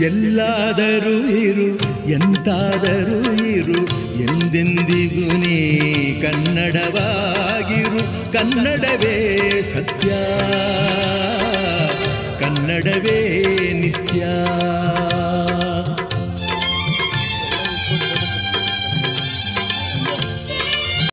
ಎಲ್ಲಾದರೂ ಇರು ಎಂತಾದರೂ ಇರು ಎಂದೆಂದಿಗೂ ನೀ ಕನ್ನಡವಾಗಿರು. ಕನ್ನಡವೇ ಸತ್ಯ ಕನ್ನಡವೇ ನಿತ್ಯ.